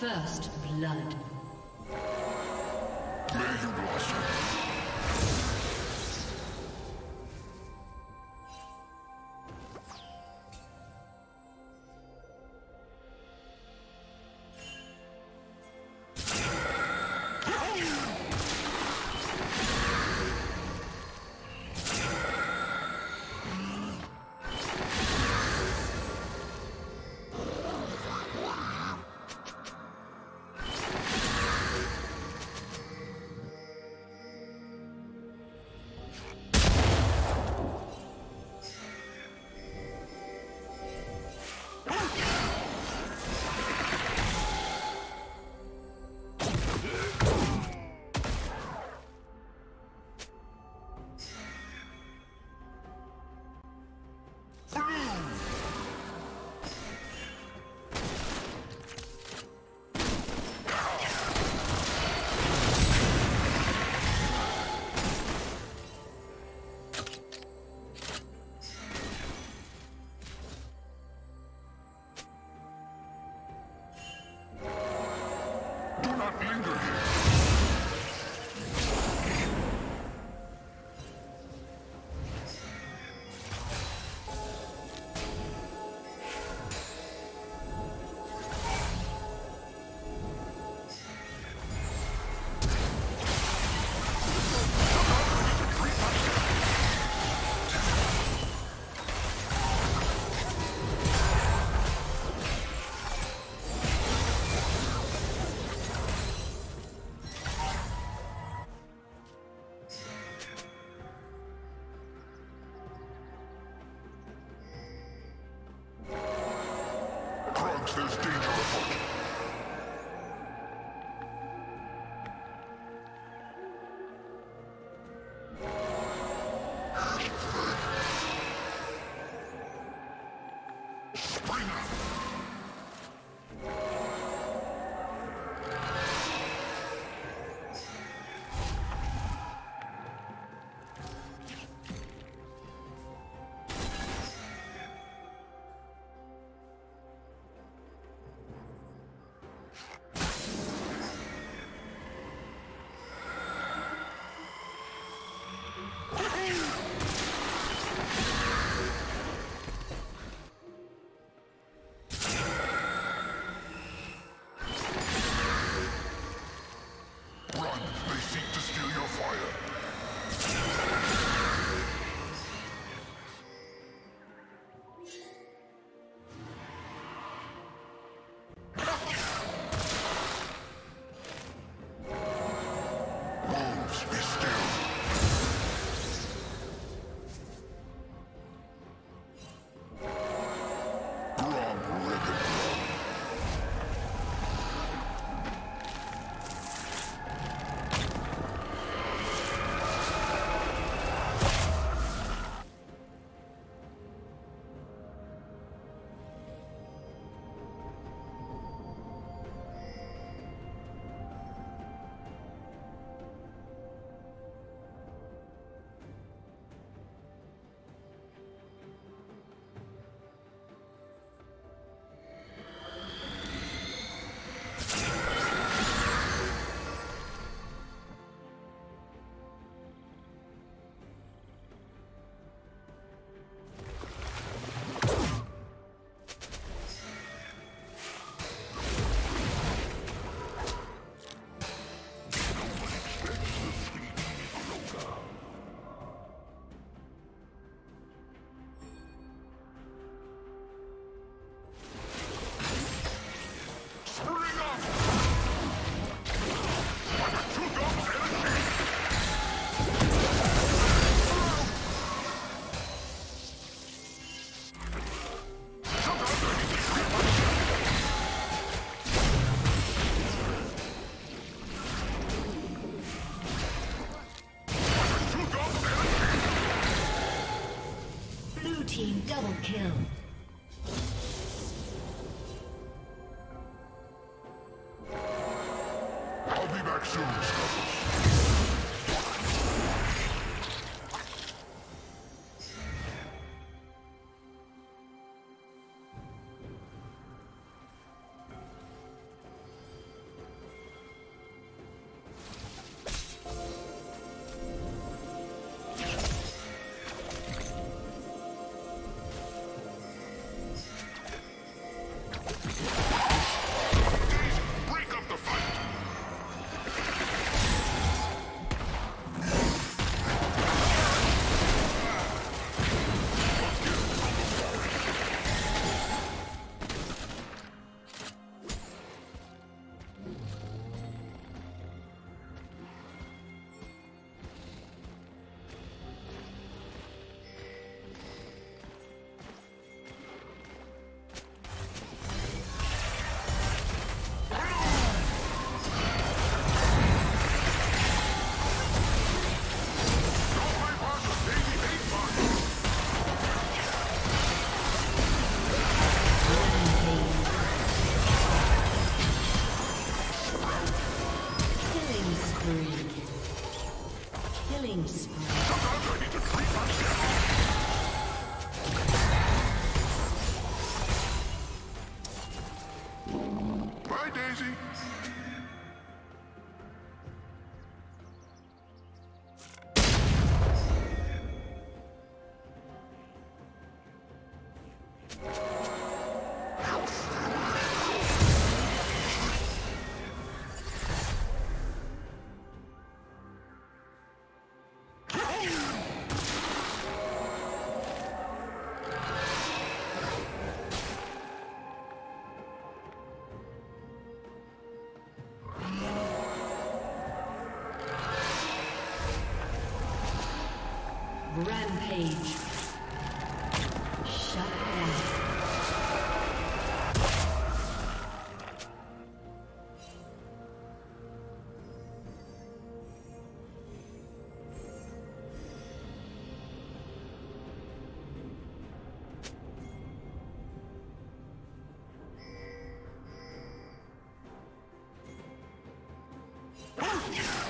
First blood. There's danger afoot. kill. I'll be back soon. Ah!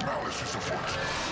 Malice is afoot.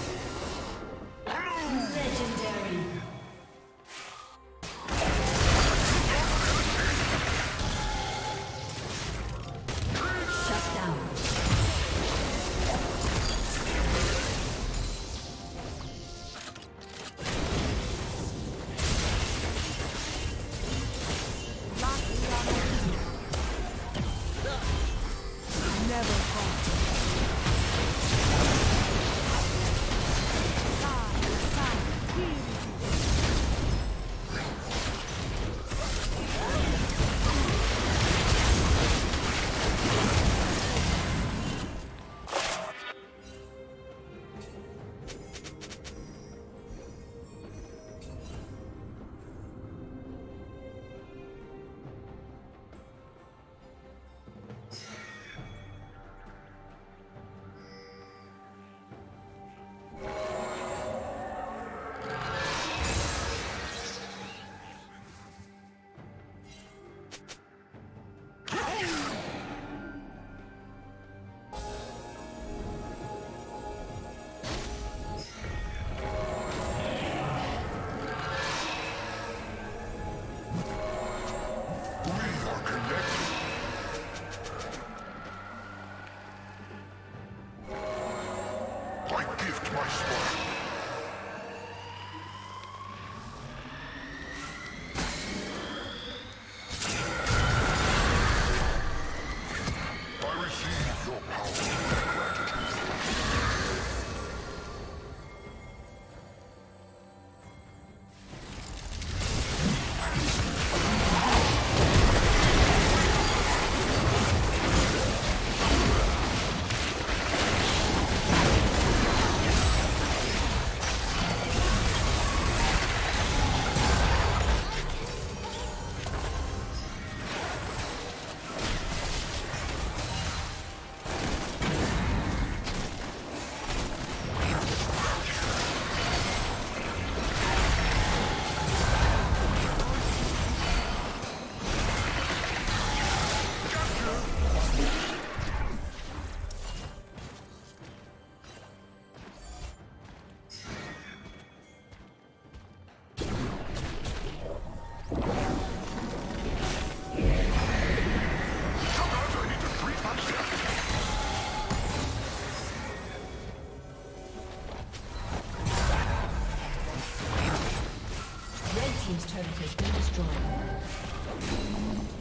turret has been destroyed.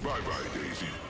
Bye bye, Daisy.